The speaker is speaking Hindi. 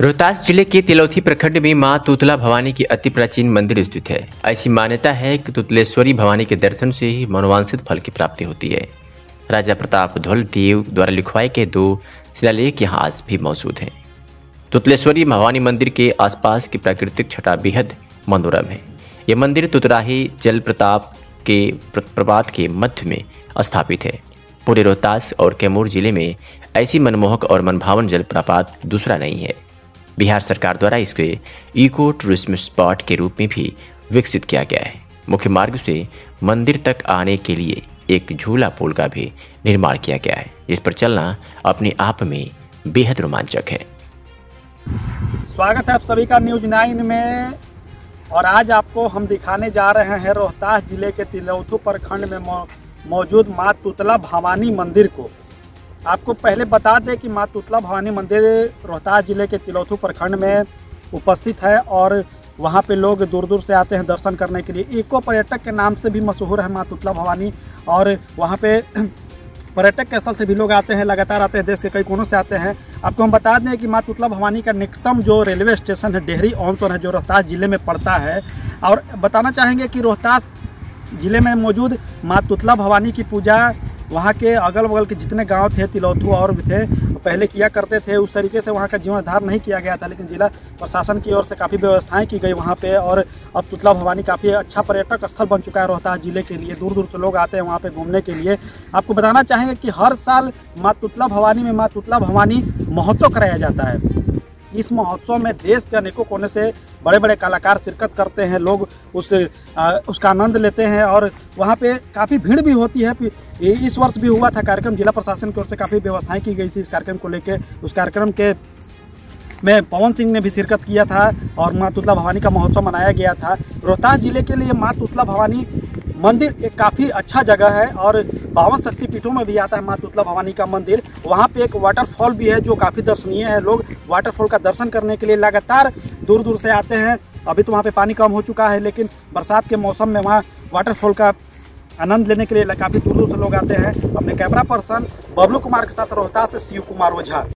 रोहतास ज़िले के तिलौथी प्रखंड में माँ तुतला भवानी की अति प्राचीन मंदिर स्थित है। ऐसी मान्यता है कि तुतलेश्वरी भवानी के दर्शन से ही मनोवांछित फल की प्राप्ति होती है। राजा प्रताप ध्वल देव द्वारा लिखवाए गए दो शिलालेख यहाँ आज भी मौजूद हैं। तुतलेश्वरी भवानी मंदिर के आसपास की प्राकृतिक छटा बेहद मनोरम है। यह मंदिर तुतराही जल प्रताप के प्रपात के मध्य में स्थापित है। पूरे रोहतास और कैमूर ज़िले में ऐसी मनमोहक और मनभावन जलप्रपात दूसरा नहीं है। बिहार सरकार द्वारा इसके इको टूरिज़्म स्पॉट के रूप में भी विकसित किया गया है। मुख्य मार्ग से मंदिर तक आने के लिए एक झूला पुल का भी निर्माण किया गया है। इस पर चलना अपने आप में बेहद रोमांचक है। स्वागत है आप सभी का न्यूज़ नाइन में। और आज आपको हम दिखाने जा रहे हैं रोहतास ज़िले के तिलौथू प्रखंड में मौजूद माँ तुतला भवानी मंदिर को। आपको पहले बता दें कि माँ तुतला भवानी मंदिर रोहतास ज़िले के तिलौथू प्रखंड में उपस्थित है और वहाँ पे लोग दूर दूर से आते हैं दर्शन करने के लिए। इको पर्यटक के नाम से भी मशहूर है माँ तुतला भवानी और वहाँ पे पर्यटक के स्थल से भी लोग आते हैं, लगातार आते हैं, देश के कई कोनों से आते हैं। आपको हम बता दें कि माँ तुतला भवानी का निकटतम जो रेलवे स्टेशन है, डेहरी ऑनसोन है, जो रोहतास ज़िले में पड़ता है। और बताना चाहेंगे कि रोहतास ज़िले में मौजूद माँ तुतला भवानी की पूजा वहाँ के अगल बगल के जितने गाँव थे, तिलौथू और भी थे, पहले किया करते थे, उस तरीके से वहाँ का जीवनोद्धार नहीं किया गया था, लेकिन जिला प्रशासन की ओर से काफ़ी व्यवस्थाएँ की गई वहाँ पे और अब तुतला भवानी काफ़ी अच्छा पर्यटक स्थल बन चुका है रोहतास ज़िले के लिए। दूर दूर से लोग आते हैं वहाँ पे घूमने के लिए। आपको बताना चाहेंगे कि हर साल माँ तुतला भवानी में माँ तुतला भवानी महोत्सव कराया जाता है। इस महोत्सव में देश के अनेकों कोने से बड़े बड़े कलाकार शिरकत करते हैं लोग उस आ, उसका आनंद लेते हैं और वहाँ पे काफ़ी भीड़ भी होती है। इस वर्ष भी हुआ था कार्यक्रम जिला प्रशासन की ओर से काफ़ी व्यवस्थाएँ की गई थी इस कार्यक्रम को लेकर उस कार्यक्रम के में पवन सिंह ने भी शिरकत किया था और माँ तुतला भवानी का महोत्सव मनाया गया था। रोहतास ज़िले के लिए माँ तुतला भवानी मंदिर एक काफ़ी अच्छा जगह है और बावन शक्तिपीठों में भी आता है माँ तुतला भवानी का मंदिर। वहाँ पे एक वाटरफॉल भी है जो काफ़ी दर्शनीय है। लोग वाटरफॉल का दर्शन करने के लिए लगातार दूर दूर से आते हैं। अभी तो वहाँ पे पानी कम हो चुका है, लेकिन बरसात के मौसम में वहाँ वाटरफॉल का आनंद लेने के लिए काफ़ी दूर दूर से लोग आते हैं। अपने कैमरा पर्सन बबलू कुमार के साथ रोहतास से शिव कुमार ओझा।